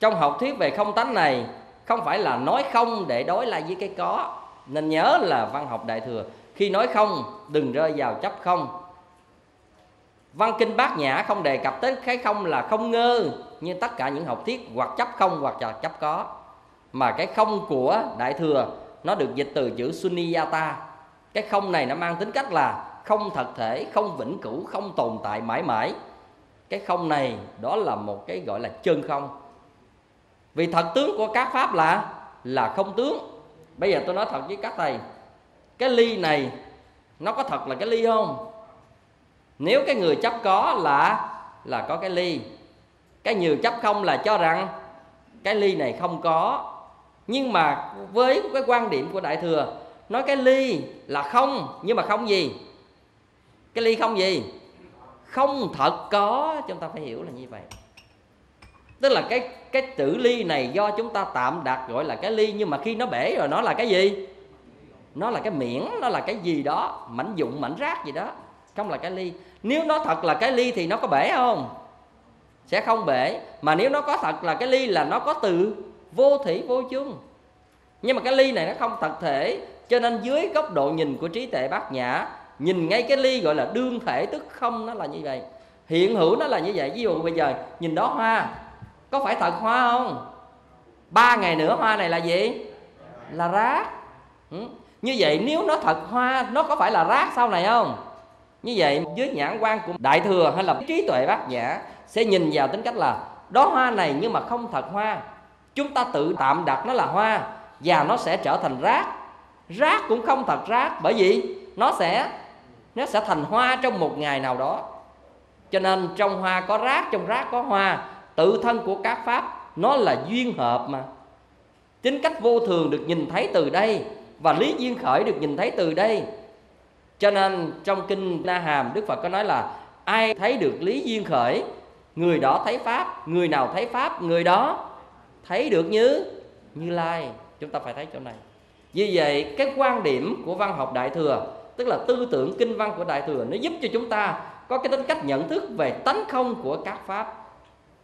Trong học thuyết về không tánh này, không phải là nói không để đối lại với cái có, nên nhớ là văn học đại thừa, khi nói không, đừng rơi vào chấp không văn kinh bát nhã không đề cập tới cái không là không ngơ như tất cả những học thuyết hoặc chấp không hoặc là chấp có. Mà cái không của đại thừa, nó được dịch từ chữ sunyata cái không này nó mang tính cách là không thật thể, không vĩnh cửu, không tồn tại mãi mãi. Cái không này đó là một cái gọi là chân không. Vì thật tướng của các pháp là là không tướng. Bây giờ tôi nói thật với các thầy, cái ly này nó có thật là cái ly không? Nếu cái người chấp có là là có cái ly. Cái nhiều chấp không là cho rằng cái ly này không có. Nhưng mà với cái quan điểm của đại thừa, nói cái ly là không, nhưng mà không gì? Cái ly không gì? Không thật có, chúng ta phải hiểu là như vậy. Tức là cái cái chữ ly này do chúng ta tạm đặt gọi là cái ly, nhưng mà khi nó bể rồi nó là cái gì? Nó là cái miễn nó là cái gì đó, mảnh dụng, mảnh rác gì đó không là cái ly. Nếu nó thật là cái ly thì nó có bể không? Sẽ không bể. Mà nếu nó có thật là cái ly là nó có từ vô thủy vô chung. Nhưng mà cái ly này nó không thật thể. Cho nên dưới góc độ nhìn của trí tuệ bát nhã, nhìn ngay cái ly gọi là đương thể tức không nó là như vậy. Hiện hữu nó là như vậy. Ví dụ bây giờ, nhìn đó hoa, có phải thật hoa không? Ba ngày nữa hoa này là gì? Là rác. Ừ. như vậy, nếu nó thật hoa, nó có phải là rác sau này không? Như vậy dưới nhãn quan của đại thừa hay là trí tuệ bát nhã sẽ nhìn vào tính cách là, đó hoa này nhưng mà không thật hoa. Chúng ta tự tạm đặt nó là hoa và nó sẽ trở thành rác. Rác cũng không thật rác, bởi vì nó sẽ nó sẽ thành hoa trong một ngày nào đó. Cho nên trong hoa có rác, trong rác có hoa. Tự thân của các pháp, nó là duyên hợp mà. Tính cách vô thường được nhìn thấy từ đây và lý duyên khởi được nhìn thấy từ đây cho nên trong kinh na hàm, đức phật có nói là ai thấy được lý duyên khởi, người đó thấy pháp, người nào thấy pháp, người đó thấy được như như lai. Chúng ta phải thấy chỗ này. Vì vậy, cái quan điểm của văn học đại thừa, tức là tư tưởng kinh văn của đại thừa, nó giúp cho chúng ta có cái tính cách nhận thức về tánh không của các pháp.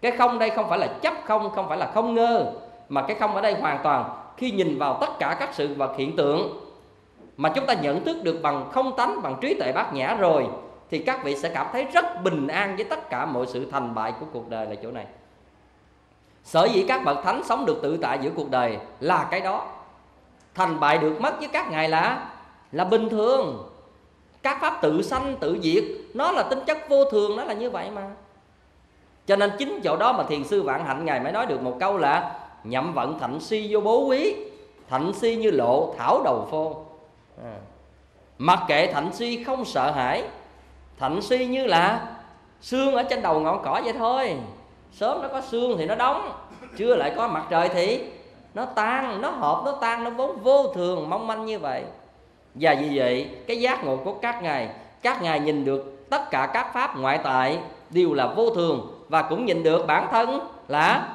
Cái không đây không phải là chấp không không phải là không ngơ, mà cái không ở đây hoàn toàn khi nhìn vào tất cả các sự vật hiện tượng mà chúng ta nhận thức được bằng không tánh, bằng trí tuệ bát nhã rồi, thì các vị sẽ cảm thấy rất bình an với tất cả mọi sự thành bại của cuộc đời là chỗ này. Sở dĩ các bậc thánh sống được tự tại giữa cuộc đời là cái đó. Thành bại được mất với các ngài là là bình thường. Các pháp tự sanh, tự diệt, nó là tính chất vô thường, nó là như vậy mà. Cho nên chính chỗ đó mà thiền sư vạn hạnh ngài mới nói được một câu là, nhậm vận thạnh si vô bố quý, thạnh si như lộ thảo đầu phô à. mặc kệ thạnh si không sợ hãi, thạnh si như là xương ở trên đầu ngọn cỏ vậy thôi. Sớm nó có xương thì nó đóng, chưa lại có mặt trời thì nó tan, nó hợp nó tan, nó vốn vô thường, mong manh như vậy. Và vì vậy, cái giác ngộ của các ngài các ngài nhìn được tất cả các pháp ngoại tại đều là vô thường và cũng nhìn được bản thân là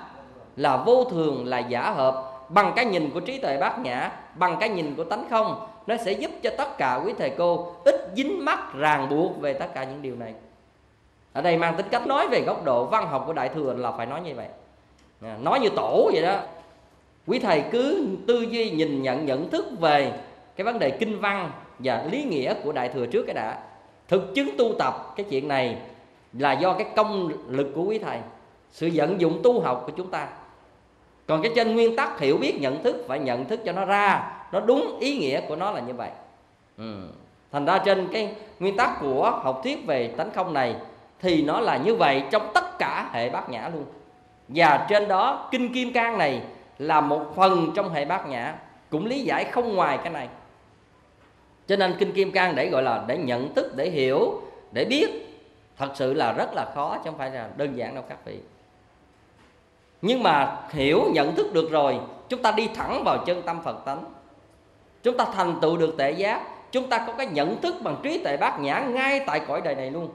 là vô thường, là giả hợp bằng cái nhìn của trí tuệ bát nhã, bằng cái nhìn của tánh không, nó sẽ giúp cho tất cả quý thầy cô ít dính mắc, ràng buộc về tất cả những điều này. Ở đây mang tính cách nói về góc độ văn học của đại thừa là phải nói như vậy. À, nói như tổ vậy đó. Quý thầy cứ tư duy, nhìn nhận nhận thức về cái vấn đề kinh văn và lý nghĩa của đại thừa trước cái đã. Thực chứng tu tập cái chuyện này là do cái công lực của quý thầy, sự vận dụng tu học của chúng ta còn cái trên nguyên tắc hiểu biết nhận thức, phải nhận thức cho nó ra. Nó đúng ý nghĩa của nó là như vậy. Ừ. thành ra trên cái nguyên tắc của học thuyết về tánh không này thì nó là như vậy trong tất cả hệ bát nhã luôn. Và trên đó, kinh kim cang này là một phần trong hệ bát nhã. Cũng lý giải không ngoài cái này. Cho nên kinh kim cang để gọi là để nhận thức, để hiểu, để biết thật sự là rất là khó, chứ không phải là đơn giản đâu các vị nhưng mà hiểu, nhận thức được rồi, chúng ta đi thẳng vào chân tâm phật tánh. Chúng ta thành tựu được tệ giác, chúng ta có cái nhận thức bằng trí tuệ bát nhã ngay tại cõi đời này luôn.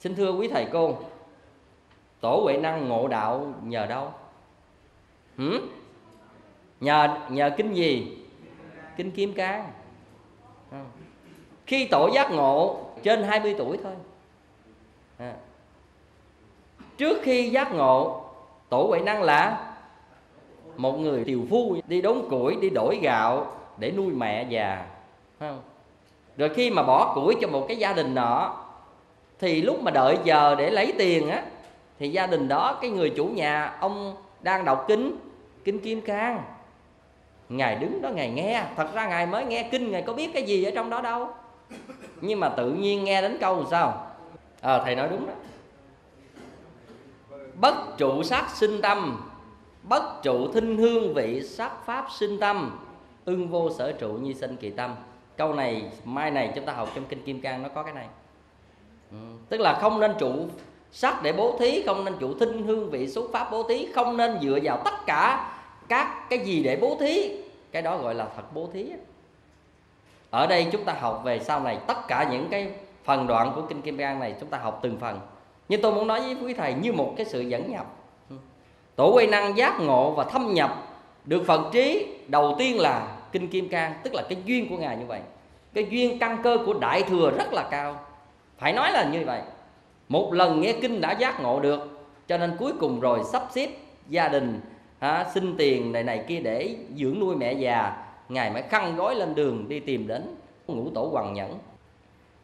Xin thưa quý thầy cô, tổ huệ năng ngộ đạo nhờ đâu? Hử? nhờ nhờ kinh gì? Kinh kim cang. À. Khi tổ giác ngộ trên 20 tuổi thôi. À. trước khi giác ngộ tổ huệ năng là một người tiều phu đi đốn củi đi đổi gạo để nuôi mẹ già không? rồi khi mà bỏ củi cho một cái gia đình nọ thì lúc mà đợi giờ để lấy tiền á thì gia đình đó cái người chủ nhà ông đang đọc kinh kinh kim cang. Ngài đứng đó ngài nghe. Thật ra ngài mới nghe kinh ngài có biết cái gì ở trong đó đâu. Nhưng mà tự nhiên nghe đến câu làm sao? À, thầy nói đúng đó bất trụ sắc sinh tâm, bất trụ thinh hương vị sắc pháp sinh tâm, ưng vô sở trụ như sinh kỳ tâm. Câu này, mai này chúng ta học trong kinh kim cang nó có cái này. Ừ. tức là không nên trụ sắc để bố thí, không nên trụ thinh hương vị xuất pháp bố thí, không nên dựa vào tất cả các cái gì để bố thí. Cái đó gọi là thật bố thí ở đây chúng ta học về sau này, tất cả những cái phần đoạn của kinh kim cang này chúng ta học từng phần nhưng tôi muốn nói với quý thầy như một cái sự dẫn nhập. Tổ quay năng giác ngộ và thâm nhập được phần trí đầu tiên là kinh kim cang tức là cái duyên của ngài như vậy. Cái duyên căn cơ của đại thừa rất là cao. Phải nói là như vậy. Một lần nghe kinh đã giác ngộ được cho nên cuối cùng rồi sắp xếp gia đình ha, xin tiền này này kia để dưỡng nuôi mẹ già. Ngài mới khăn gói lên đường đi tìm đến ngũ tổ hoàng nhẫn.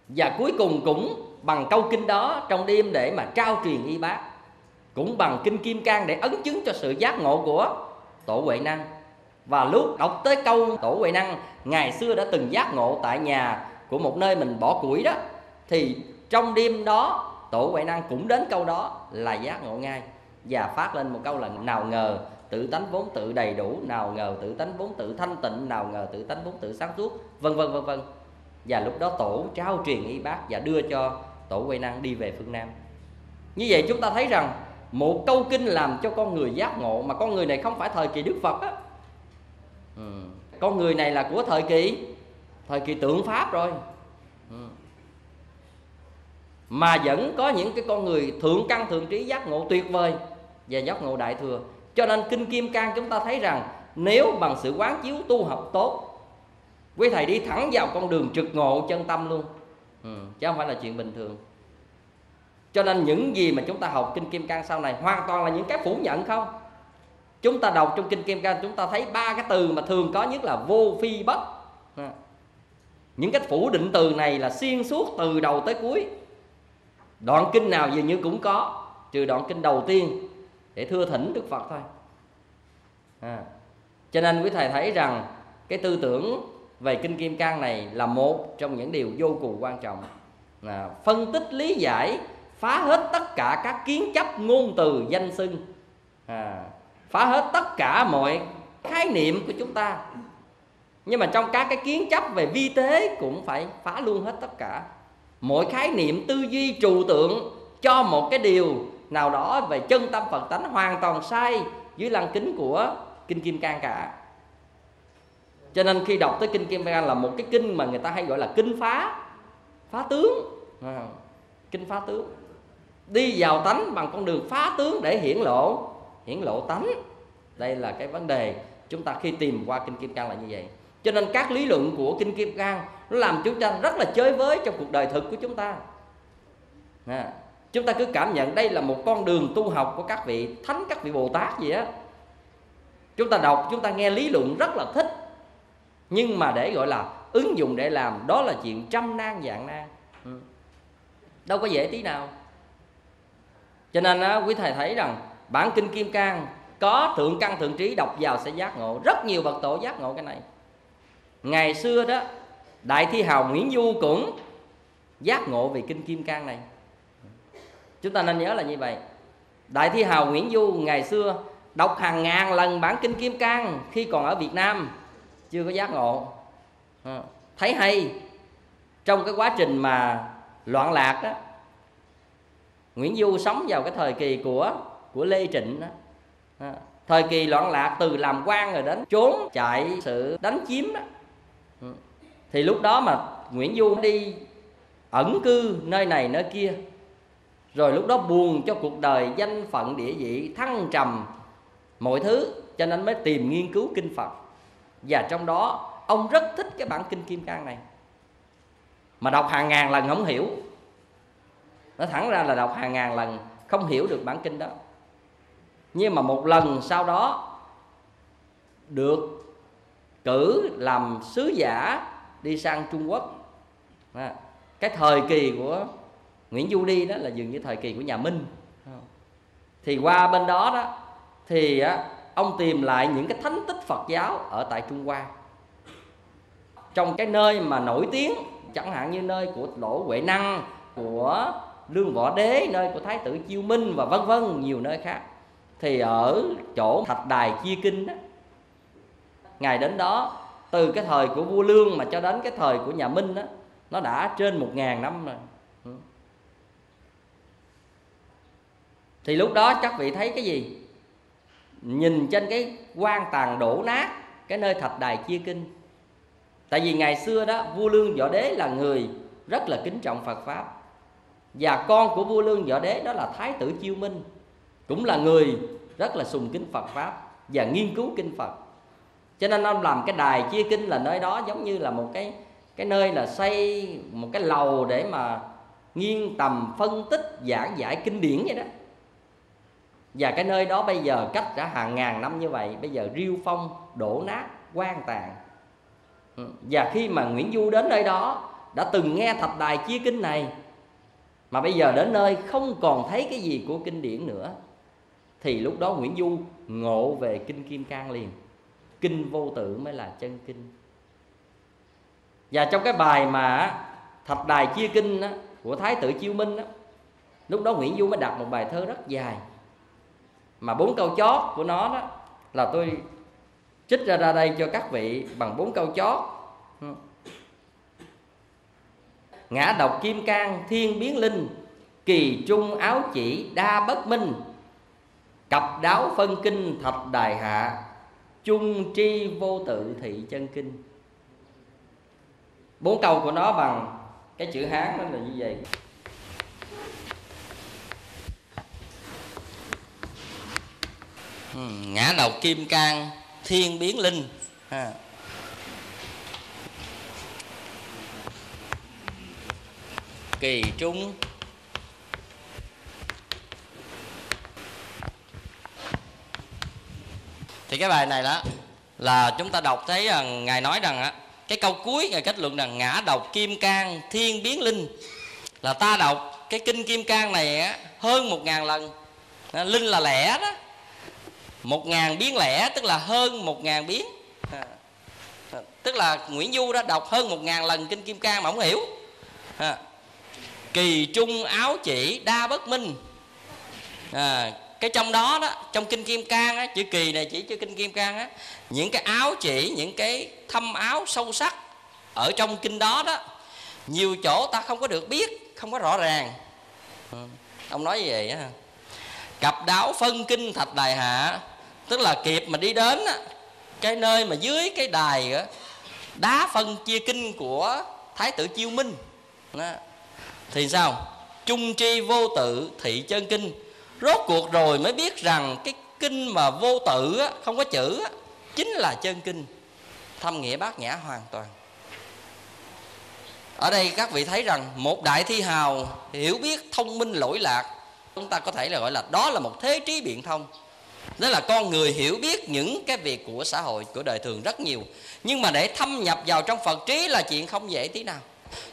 Và cuối cùng cũng bằng câu kinh đó trong đêm để mà trao truyền y bác. Cũng bằng kinh kim cang để ấn chứng cho sự giác ngộ của tổ huệ năng. Và lúc đọc tới câu tổ huệ năng, ngày xưa đã từng giác ngộ tại nhà của một nơi mình bỏ củi đó, thì trong đêm đó, tổ huệ năng cũng đến câu đó là giác ngộ ngay và phát lên một câu là, nào ngờ tự tánh vốn tự đầy đủ, nào ngờ tự tánh vốn tự thanh tịnh, nào ngờ tự tánh vốn tự sáng suốt, vân vân vân vân. Và lúc đó tổ trao truyền y bác và đưa cho tổ quay năng đi về phương nam. Như vậy chúng ta thấy rằng một câu kinh làm cho con người giác ngộ mà con người này không phải thời kỳ đức phật á. Ừ. con người này là của thời kỳ thời kỳ tượng pháp rồi. Ừ. mà vẫn có những cái con người thượng căn, thượng trí giác ngộ tuyệt vời và giác ngộ đại thừa. Cho nên kinh kim cang chúng ta thấy rằng nếu bằng sự quán chiếu tu học tốt, quý thầy đi thẳng vào con đường trực ngộ chân tâm luôn chứ không phải là chuyện bình thường. Cho nên những gì mà chúng ta học kinh kim cang sau này hoàn toàn là những cái phủ nhận không? Chúng ta đọc trong kinh kim cang chúng ta thấy ba cái từ mà thường có nhất là vô phi bất. Những cái phủ định từ này là xuyên suốt từ đầu tới cuối. Đoạn kinh nào dường như cũng có, trừ đoạn kinh đầu tiên, để thưa thỉnh đức phật thôi. À. cho nên quý thầy thấy rằng cái tư tưởng về kinh kim cang này là một trong những điều vô cùng quan trọng à, phân tích lý giải phá hết tất cả các kiến chấp ngôn từ danh xưng. À, phá hết tất cả mọi khái niệm của chúng ta. Nhưng mà trong các cái kiến chấp về vi tế cũng phải phá luôn hết tất cả. Mọi khái niệm tư duy trừu tượng cho một cái điều nào đó về chân tâm phật tánh hoàn toàn sai dưới lăng kính của kinh kim cang cả. Cho nên khi đọc tới kinh kim cang là một cái kinh mà người ta hay gọi là kinh phá phá tướng. À, kinh phá tướng. Đi vào tánh bằng con đường phá tướng để hiển lộ hiển lộ tánh. Đây là cái vấn đề chúng ta khi tìm qua kinh kim cang là như vậy. Cho nên các lý luận của kinh kim cang nó làm chúng ta rất là chơi với trong cuộc đời thực của chúng ta. À, chúng ta cứ cảm nhận đây là một con đường tu học của các vị thánh các vị bồ tát gì á. Chúng ta đọc chúng ta nghe lý luận rất là thích. Nhưng mà để gọi là ứng dụng để làm. Đó là chuyện trăm nan dạng nan. Ừ. đâu có dễ tí nào. Cho nên á, quý thầy thấy rằng bản kinh kim cang có thượng căn thượng trí đọc vào sẽ giác ngộ. Rất nhiều bậc tổ giác ngộ cái này. Ngày xưa đó đại thi hào nguyễn du cũng giác ngộ về kinh kim cang này. Chúng ta nên nhớ là như vậy. Đại thi hào nguyễn du ngày xưa đọc hàng ngàn lần bản kinh kim cang khi còn ở việt nam chưa có giác ngộ. Ờ. thấy hay. Trong cái quá trình mà loạn lạc đó Nguyễn Du sống vào cái thời kỳ của của Lê Trịnh đó. À, ờ. thời kỳ loạn lạc từ làm quan rồi đến trốn chạy sự đánh chiếm đó. Ừ. Thì lúc đó mà Nguyễn Du đi ẩn cư nơi này nơi kia rồi lúc đó buồn cho cuộc đời danh phận địa vị thăng trầm mọi thứ cho nên mới tìm nghiên cứu kinh Phật. Và trong đó ông rất thích cái bản kinh Kim Cang này. Mà đọc hàng ngàn lần không hiểu. Nó thẳng ra là đọc hàng ngàn lần không hiểu được bản kinh đó. Nhưng mà một lần sau đó được cử làm sứ giả đi sang Trung Quốc. À, cái thời kỳ của Nguyễn Du đi đó là dường như thời kỳ của nhà Minh. Thì qua bên đó đó thì ông tìm lại những cái thánh tích Phật giáo ở tại Trung Hoa trong cái nơi mà nổi tiếng, chẳng hạn như nơi của Lỗ Huệ Năng, của lương võ đế, nơi của thái tử chiêu minh và vân vân, nhiều nơi khác, thì ở chỗ thạch đài chia kinh đó, ngày đến đó, từ cái thời của vua lương mà cho đến cái thời của nhà minh đó, nó đã trên một ngàn năm rồi. Ừ. Thì lúc đó các vị thấy cái gì? Nhìn trên cái quan tàn đổ nát, cái nơi thạch đài chia kinh tại vì ngày xưa đó, vua lương võ đế là người rất là kính trọng phật pháp. Và con của vua lương võ đế đó là thái tử chiêu minh, cũng là người rất là sùng kính phật pháp và nghiên cứu kinh phật. Cho nên ông làm cái đài chia kinh là nơi đó giống như là một cái cái nơi là xây một cái lầu để mà nghiên tầm phân tích, giảng giải kinh điển vậy đó. Và cái nơi đó bây giờ cách đã hàng ngàn năm như vậy, bây giờ riêu phong, đổ nát quan tàn và khi mà nguyễn du đến nơi đó đã từng nghe thập đài chia kinh này mà bây giờ đến nơi không còn thấy cái gì của kinh điển nữa thì lúc đó Nguyễn Du ngộ về kinh Kim Cang liền. Kinh vô tự mới là chân kinh. Và trong cái bài mà thập đài chia kinh đó, của thái tử chiêu minh đó, lúc đó Nguyễn Du mới đặt một bài thơ rất dài. Mà bốn câu chót của nó đó là tôi trích ra ra đây cho các vị bằng bốn câu chót. Ừ. Ngã độc kim cang, thiên biến linh, kỳ trung áo chỉ, đa bất minh. Cặp đáo phân kinh, thập đài hạ. Chung tri vô tự, thị chân kinh. Bốn câu của nó bằng cái chữ hán nó là như vậy. Ừ, ngã độc kim cang thiên biến linh. À. kỳ trung. Thì cái bài này đó là chúng ta đọc thấy rằng ngài nói rằng á, cái câu cuối ngài kết luận rằng ngã độc kim cang, thiên biến linh. Là ta đọc cái kinh kim cang này á, hơn một ngàn lần. Linh là lẻ đó một ngàn biến lẻ tức là hơn một ngàn biến. À, à, tức là nguyễn du đã đọc hơn một ngàn lần kinh kim cang mà không hiểu. À, kỳ trung áo chỉ đa bất minh. À, cái trong đó đó trong kinh kim cang á chữ kỳ này chỉ chữ kinh kim cang á những cái áo chỉ những cái thâm áo sâu sắc ở trong kinh đó đó nhiều chỗ ta không có được biết không có rõ ràng. Ừ, ông nói như vậy á? Cặp đáo phân kinh thạch đài hạ tức là kịp mà đi đến á cái nơi mà dưới cái đài á đá phân chia kinh của thái tử chiêu minh. Đó. thì sao? Trung tri vô tự thị chân kinh. Rốt cuộc rồi mới biết rằng cái kinh mà vô tự á, không có chữ á, chính là chân kinh. Thâm nghĩa bát nhã hoàn toàn. Ở đây các vị thấy rằng một đại thi hào hiểu biết thông minh lỗi lạc chúng ta có thể là gọi là đó là một thế trí biện thông đó là con người hiểu biết những cái việc của xã hội, của đời thường rất nhiều. Nhưng mà để thâm nhập vào trong phật trí là chuyện không dễ tí nào.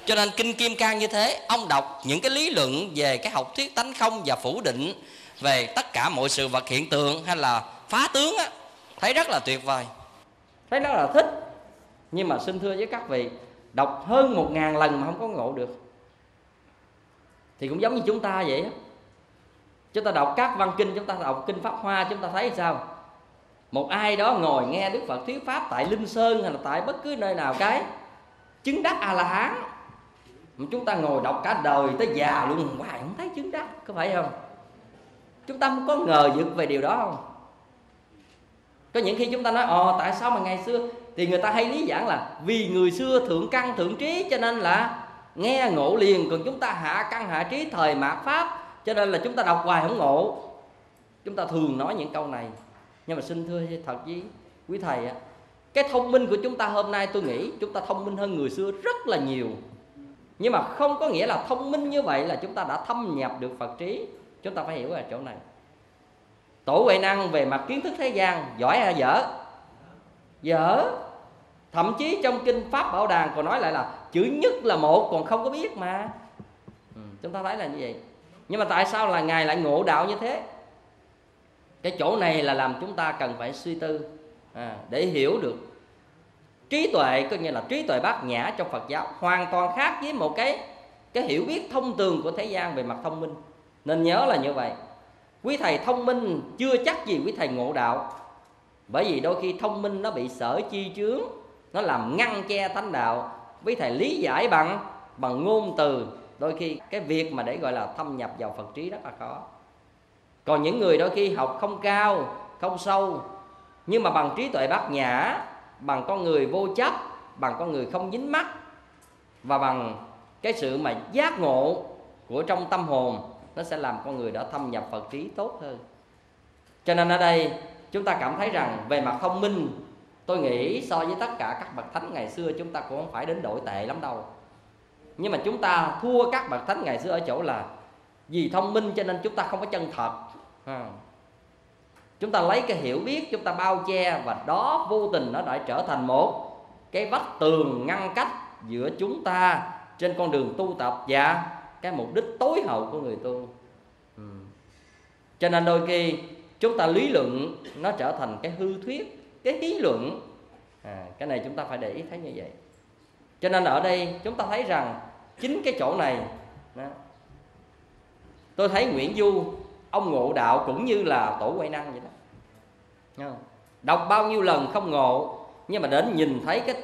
Cho nên kinh kim cang như thế, ông đọc những cái lý luận về cái học thuyết tánh không và phủ định về tất cả mọi sự vật hiện tượng hay là phá tướng á, thấy rất là tuyệt vời. Thấy rất là thích, nhưng mà xin thưa với các vị, đọc hơn một ngàn lần mà không có ngộ được. Thì cũng giống như chúng ta vậy á chúng ta đọc các văn kinh, chúng ta đọc kinh pháp hoa, chúng ta thấy sao? Một ai đó ngồi nghe đức phật thuyết pháp tại linh sơn hay là tại bất cứ nơi nào cái, chứng đắc a la hán chúng ta ngồi đọc cả đời tới già luôn, hoài không thấy chứng đắc, có phải không? Chúng ta có ngờ vực về điều đó không? Có những khi chúng ta nói ồ tại sao mà ngày xưa? Thì người ta hay lý giảng là, vì người xưa thượng căn thượng trí cho nên là nghe ngộ liền, còn chúng ta hạ căn hạ trí thời mạt pháp cho nên là chúng ta đọc hoài không ngộ. Chúng ta thường nói những câu này. Nhưng mà xin thưa thật với quý thầy á cái thông minh của chúng ta hôm nay tôi nghĩ chúng ta thông minh hơn người xưa rất là nhiều. Nhưng mà không có nghĩa là thông minh như vậy là chúng ta đã thâm nhập được phật trí. Chúng ta phải hiểu ở chỗ này. Tổ huệ năng về mặt kiến thức thế gian giỏi hay dở? Dở. Thậm chí trong kinh pháp bảo đàn còn nói lại là chữ nhất là một còn không có biết mà. Ừ, chúng ta thấy là như vậy nhưng mà tại sao là ngài lại ngộ đạo như thế? Cái chỗ này là làm chúng ta cần phải suy tư à, để hiểu được trí tuệ có nghĩa là trí tuệ bát nhã trong Phật giáo hoàn toàn khác với một cái cái hiểu biết thông thường của thế gian về mặt thông minh. Nên nhớ là như vậy. Quý thầy thông minh chưa chắc gì quý thầy ngộ đạo. Bởi vì đôi khi thông minh nó bị sở chi chướng nó làm ngăn che thánh đạo. Quý thầy lý giải bằng bằng ngôn từ đôi khi cái việc mà để gọi là thâm nhập vào phật trí rất là khó. Còn những người đôi khi học không cao, không sâu, nhưng mà bằng trí tuệ bát nhã, bằng con người vô chấp, bằng con người không dính mắt và bằng cái sự mà giác ngộ của trong tâm hồn, nó sẽ làm con người đã thâm nhập phật trí tốt hơn. Cho nên ở đây, chúng ta cảm thấy rằng về mặt thông minh, tôi nghĩ so với tất cả các bậc thánh ngày xưa, chúng ta cũng không phải đến đổi tệ lắm đâu nhưng mà chúng ta thua các bậc thánh ngày xưa ở chỗ là vì thông minh cho nên chúng ta không có chân thật à. chúng ta lấy cái hiểu biết chúng ta bao che và đó vô tình nó đã trở thành một cái vách tường ngăn cách giữa chúng ta trên con đường tu tập và cái mục đích tối hậu của người tu ừ. cho nên đôi khi chúng ta lý luận nó trở thành cái hư thuyết cái lý luận à, cái này chúng ta phải để ý thấy như vậy cho nên ở đây chúng ta thấy rằng chính cái chỗ này đó, tôi thấy Nguyễn Du ông ngộ đạo cũng như là tổ quay năng vậy đó. Đọc bao nhiêu lần không ngộ nhưng mà đến nhìn thấy cái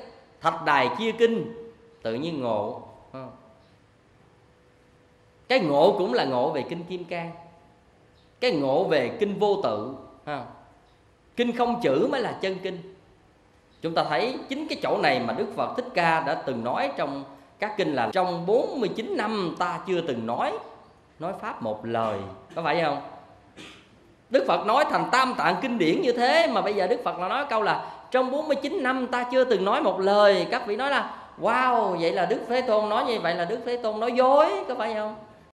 thạch đài chia kinh tự nhiên ngộ cái ngộ cũng là ngộ về kinh kim cang. Cái ngộ về kinh vô tự kinh không chữ mới là chân kinh. Chúng ta thấy chính cái chỗ này mà Đức Phật Thích Ca đã từng nói trong các kinh là trong 49 năm ta chưa từng nói nói pháp một lời, có phải không? Đức Phật nói thành tam tạng kinh điển như thế, mà bây giờ Đức Phật là nói câu là trong 49 năm ta chưa từng nói một lời. Các vị nói là, wow, vậy là Đức Thế Tôn nói như vậy, là Đức Thế Tôn nói dối có phải không?